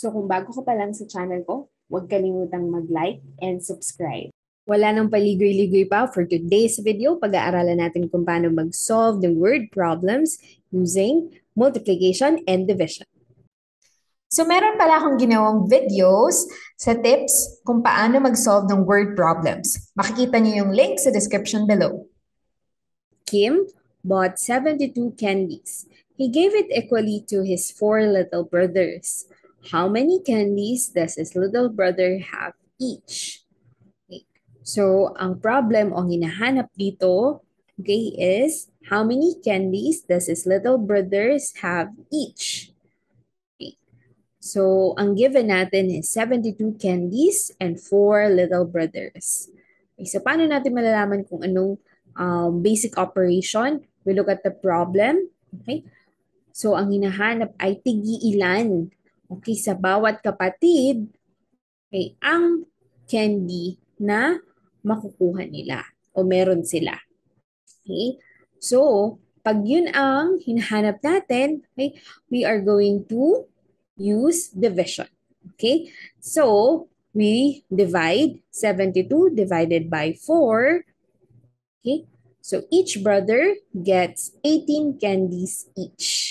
So kung bago ka pa lang sa channel ko, huwag kalimutang mag-like and subscribe. Wala nang paligoy-ligoy pa for today's video. Pag-aaralan natin kung paano mag-solve the word problems using multiplication and division. So meron pala akong ginawang videos sa tips kung paano mag-solve ng word problems. Makikita niyo yung link sa description below. Kim bought 72 candies. He gave it equally to his four little brothers. How many candies does his little brother have each? Okay. So, ang problem o hinahanap dito, okay, is how many candies does his little brothers have each? Okay. So, ang given natin is 72 candies and 4 little brothers. Okay, so, paano natin malalaman kung anong um, basic operation? We look at the problem. Okay. So, ang hinahanap ay tigi-ilan okay, sa bawat kapatid, okay, ang candy na makukuha nila o meron sila. Okay? So, pag yun ang hinahanap natin, okay, we are going to use division. Okay? So, we divide 72 divided by 4. Okay? So, each brother gets 18 candies each.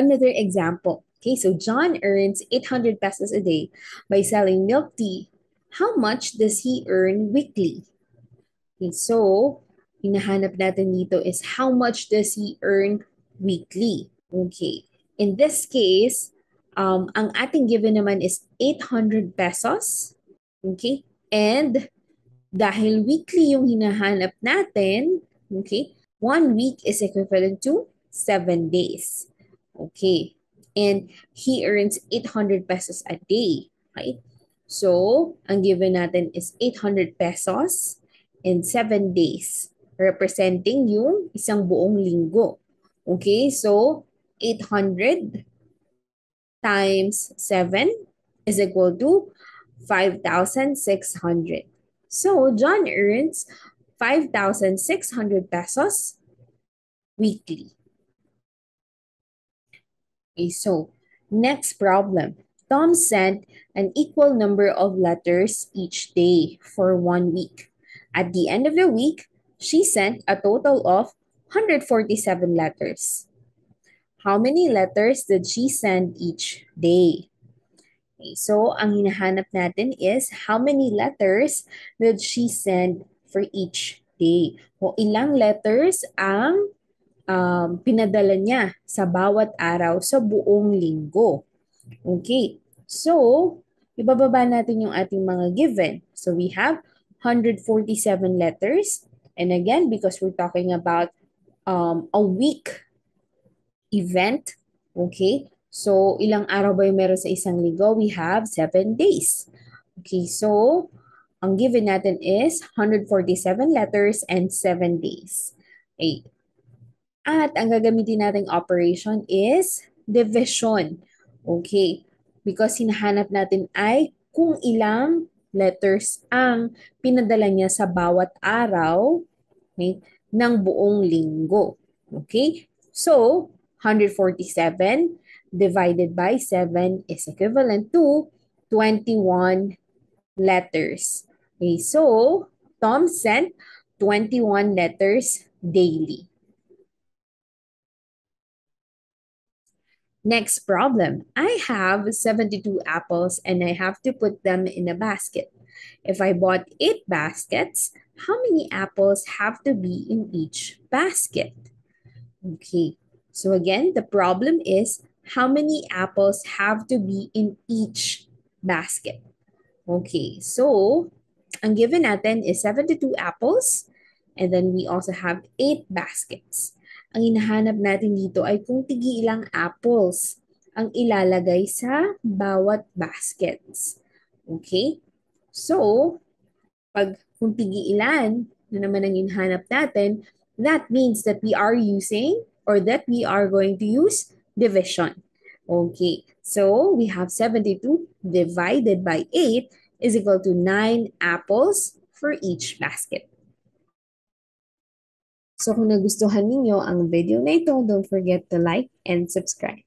Another example. Okay, so John earns 800 pesos a day by selling milk tea. How much does he earn weekly? Okay, so hinahanap natin dito is how much does he earn weekly? Okay, in this case, um, ang ating given naman is 800 pesos. Okay, and dahil weekly yung hinahanap natin, okay, one week is equivalent to 7 days. Okay. And he earns 800 pesos a day. Right? So, ang given natin is 800 pesos in 7 days. Representing yung isang buong linggo. Okay? So, 800 times 7 is equal to 5,600. So, John earns 5,600 pesos weekly. Okay, so next problem. Tom sent an equal number of letters each day for one week. At the end of the week, she sent a total of 147 letters. How many letters did she send each day? Okay, so ang hinahanap natin is how many letters did she send for each day? O ilang letters ang um, pinadala niya sa bawat araw sa buong linggo. Okay. So, ibababa natin yung ating mga given. So, we have 147 letters. And again, because we're talking about um, a week event, okay? So, ilang araw ba yung meron sa isang linggo? We have 7 days. Okay, so, ang given natin is 147 letters and 7 days. Okay, at ang gagamitin nating operation is division. Okay. Because hinahanap natin ay kung ilang letters ang pinadala niya sa bawat araw okay, ng buong linggo. Okay? So, 147 divided by 7 is equivalent to 21 letters. Okay, so Tom sent 21 letters daily. Next problem. I have 72 apples and I have to put them in a basket. If I bought 8 baskets, how many apples have to be in each basket? Okay, so again, the problem is how many apples have to be in each basket? Okay, so ang given natin is 72 apples and then we also have 8 baskets. Ang hinahanap natin dito ay kung tigi ilang apples ang ilalagay sa bawat baskets. Okay? So, pag kung tigi ilan na naman ang hinahanap natin, that means that we are using or that we are going to use division. Okay, so we have 72 divided by 8 is equal to 9 apples for each basket. So kung nagustuhan ninyo ang video na ito, don't forget to like and subscribe.